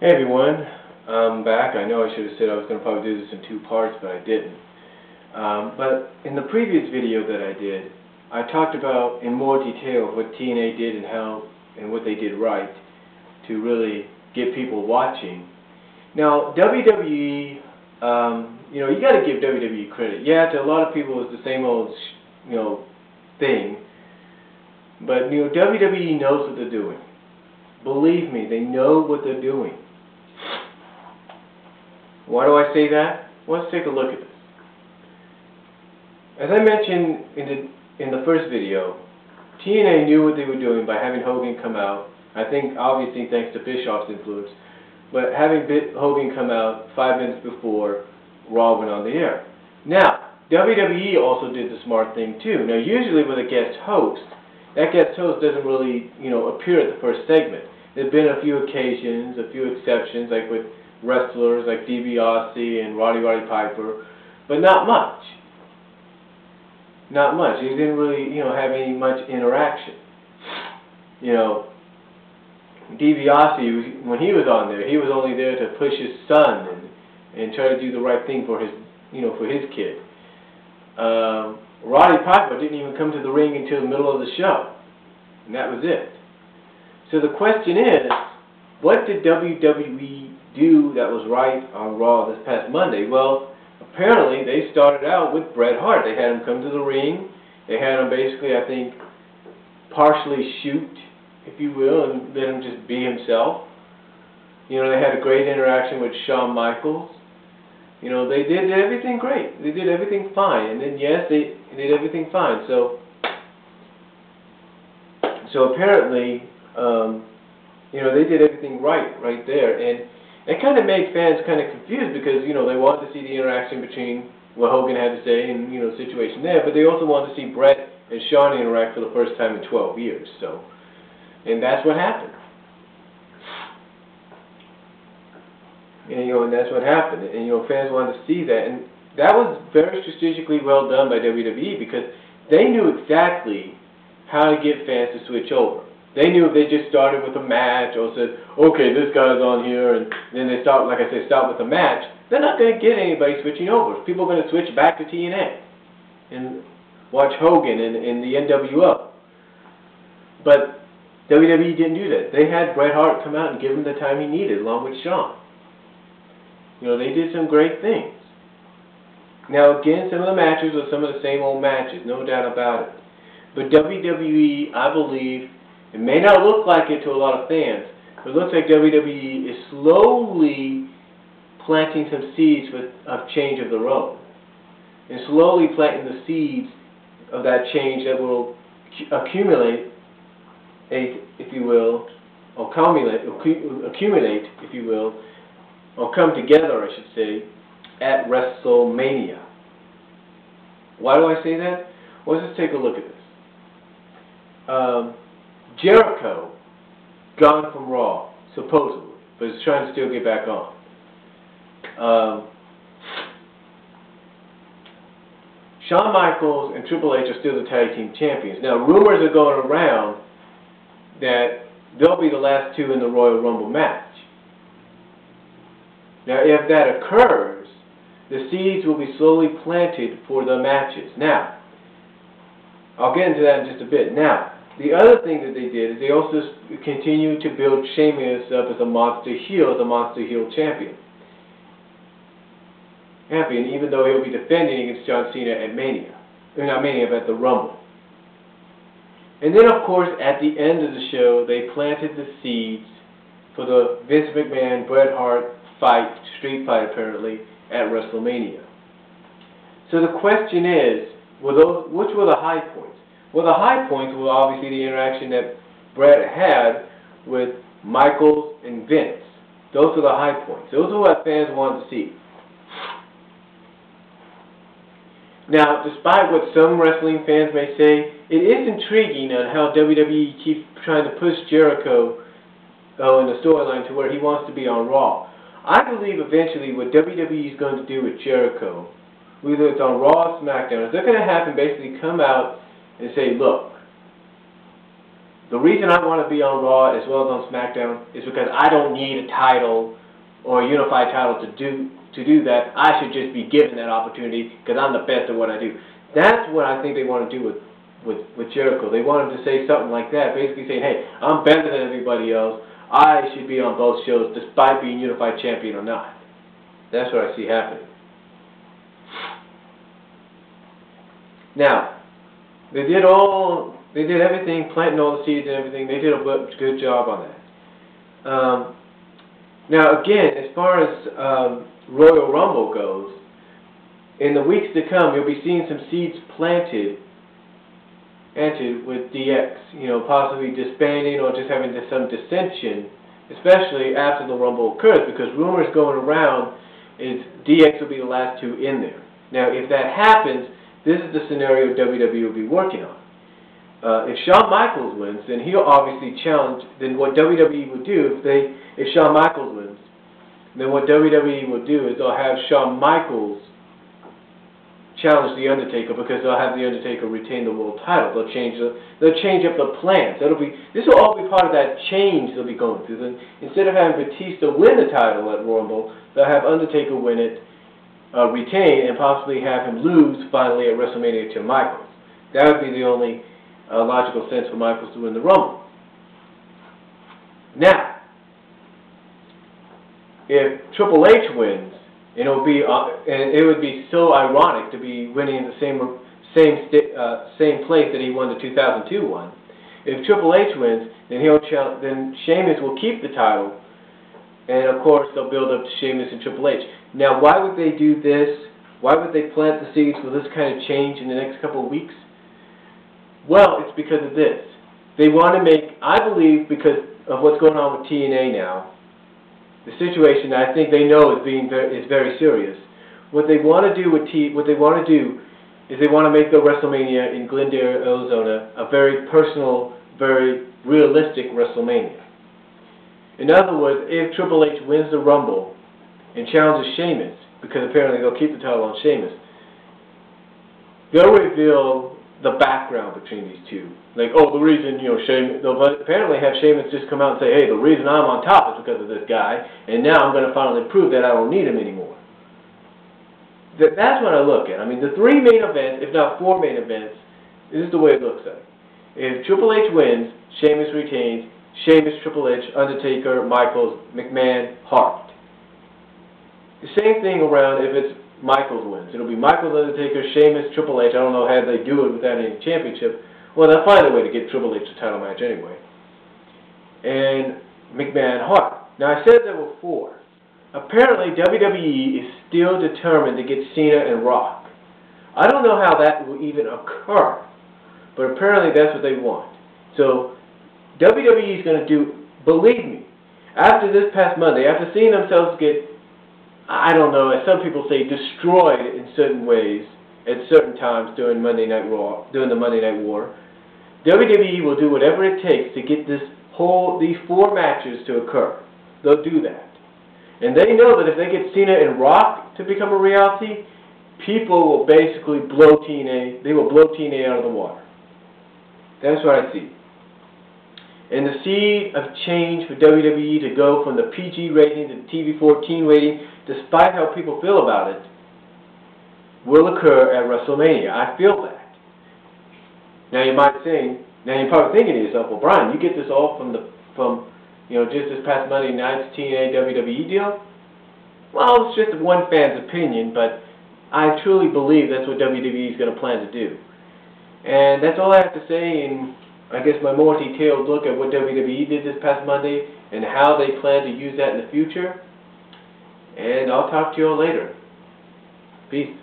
Hey everyone, I'm back. I know I should have said I was going to probably do this in two parts, but I didn't. Um, but in the previous video that I did, I talked about in more detail what TNA did and how and what they did right to really get people watching. Now WWE, um, you know, you got to give WWE credit. Yeah, to a lot of people it's the same old, you know, thing. But you know, WWE knows what they're doing. Believe me, they know what they're doing. Why do I say that? Let's take a look at this. As I mentioned in the, in the first video, TNA knew what they were doing by having Hogan come out. I think, obviously, thanks to Bischoff's influence, but having Hogan come out five minutes before Raw went on the air. Now, WWE also did the smart thing too. Now, usually with a guest host, that guest host doesn't really, you know, appear at the first segment. There've been a few occasions, a few exceptions, like with wrestlers like DiBiase and Roddy Roddy Piper, but not much. Not much. He didn't really, you know, have any much interaction. You know, DiBiase, when he was on there, he was only there to push his son and and try to do the right thing for his, you know, for his kid. Um, Roddy Piper didn't even come to the ring until the middle of the show, and that was it. So the question is, what did WWE do that was right on Raw this past Monday? Well, apparently they started out with Bret Hart. They had him come to the ring. They had him basically, I think, partially shoot, if you will, and let him just be himself. You know, they had a great interaction with Shawn Michaels. You know, they did everything great. They did everything fine. And then, yes, they did everything fine. So, so apparently, um, you know, they did everything right right there. And it kind of made fans kind of confused because, you know, they wanted to see the interaction between what Hogan had to say and, you know, the situation there, but they also wanted to see Bret and Shawn interact for the first time in 12 years. So, and that's what happened. And, you know, and that's what happened. And, you know, fans wanted to see that. And that was very strategically well done by WWE because they knew exactly how to get fans to switch over. They knew if they just started with a match or said, okay, this guy's on here, and then they start, like I said, start with a match, they're not going to get anybody switching over. People are going to switch back to TNA and watch Hogan and, and the NWO. But WWE didn't do that. They had Bret Hart come out and give him the time he needed, along with Shawn. You know, they did some great things. Now, again, some of the matches were some of the same old matches, no doubt about it. But WWE, I believe, it may not look like it to a lot of fans, but it looks like WWE is slowly planting some seeds with, of change of their own. And slowly planting the seeds of that change that will accumulate, a, if you will, or accumulate, accumulate, if you will, or come together, I should say, at WrestleMania. Why do I say that? Well, let's just take a look at this. Um, Jericho, gone from Raw, supposedly, but is trying to still get back on. Um, Shawn Michaels and Triple H are still the tag team champions. Now, rumors are going around that they'll be the last two in the Royal Rumble match. Now, if that occurs, the seeds will be slowly planted for the matches. Now, I'll get into that in just a bit. Now, the other thing that they did is they also continued to build Sheamus up as a monster heel, as a monster heel champion. Champion, even though he'll be defending against John Cena at Mania. Or not Mania, but at the Rumble. And then, of course, at the end of the show, they planted the seeds for the Vince McMahon, Bret Hart fight, street fight apparently, at WrestleMania. So the question is, were those, which were the high points? Well, the high points were obviously the interaction that Bret had with Michaels and Vince. Those are the high points. Those are what fans wanted to see. Now, despite what some wrestling fans may say, it is intriguing on how WWE keeps trying to push Jericho oh, in the storyline to where he wants to be on Raw. I believe eventually what WWE is going to do with Jericho, whether it's on Raw or SmackDown, is they're going to have him basically come out and say, look, The reason I want to be on Raw as well as on SmackDown is because I don't need a title or a unified title to do to do that. I should just be given that opportunity because I'm the best at what I do. That's what I think they want to do with with with Jericho. They want him to say something like that, basically saying, "Hey, I'm better than everybody else. I should be on both shows, despite being unified champion or not." That's what I see happening. Now, they did all, they did everything, planting all the seeds and everything. They did a good job on that. Um, now, again, as far as um, Royal Rumble goes, in the weeks to come, you'll be seeing some seeds planted entered with DX, you know, possibly disbanding or just having some dissension, especially after the Rumble occurs, because rumors going around is DX will be the last two in there. Now, if that happens, this is the scenario WWE will be working on. Uh, if Shawn Michaels wins, then he'll obviously challenge. Then what WWE would do if they, if Shawn Michaels wins, then what WWE will do is they'll have Shawn Michaels challenge the Undertaker because they'll have the Undertaker retain the world title. They'll change the, they'll change up the plans. That'll be this will all be part of that change they'll be going through. Then instead of having Batista win the title at Rumble, they'll have Undertaker win it uh, retain and possibly have him lose finally at WrestleMania to Michaels. That would be the only uh, logical sense for Michaels to win the Rumble. Now, if Triple H wins, and it'll be uh, and it would be so ironic to be winning in the same same uh, same place that he won the 2002 one. If Triple H wins, then he'll then Sheamus will keep the title and of course, they'll build up to Sheamus and Triple H. Now, why would they do this? Why would they plant the seeds for this kind of change in the next couple of weeks? Well, it's because of this. They want to make, I believe, because of what's going on with TNA now, the situation I think they know is being very, is very serious. What they want to do with T, what they want to do is they want to make the WrestleMania in Glendale, Arizona, a very personal, very realistic WrestleMania. In other words, if Triple H wins the Rumble and challenges Sheamus, because apparently they'll keep the title on Sheamus, they'll reveal the background between these two. Like, oh, the reason, you know, Sheamus, they'll apparently have Sheamus just come out and say, hey, the reason I'm on top is because of this guy, and now I'm going to finally prove that I don't need him anymore. That, that's what I look at. I mean, the three main events, if not four main events, this is the way it looks like. If Triple H wins, Sheamus retains, Sheamus, Triple H, Undertaker, Michaels, McMahon, Hart. The same thing around if it's Michaels wins. It'll be Michaels, Undertaker, Sheamus, Triple H. I don't know how they do it without any championship. Well, they'll find a way to get Triple H a title match anyway. And McMahon, Hart. Now, I said there were four. Apparently, WWE is still determined to get Cena and Rock. I don't know how that will even occur, but apparently that's what they want. So WWE is going to do, believe me, after this past Monday, after seeing themselves get, I don't know, as some people say, destroyed in certain ways at certain times during Monday Night Raw, during the Monday Night War, WWE will do whatever it takes to get this whole, these four matches to occur. They'll do that. And they know that if they get Cena and Rock to become a reality, people will basically blow TNA, they will blow TNA out of the water. That's what I see. And the seed of change for WWE to go from the PG rating to the TV-14 rating, despite how people feel about it, will occur at WrestleMania. I feel that. Now you might say, now you're probably thinking to yourself, well, Brian, you get this all from the from you know just this past Monday night's TNA WWE deal. Well, it's just one fan's opinion, but I truly believe that's what WWE is going to plan to do. And that's all I have to say in I guess my more detailed look at what WWE did this past Monday and how they plan to use that in the future. And I'll talk to you all later. Peace.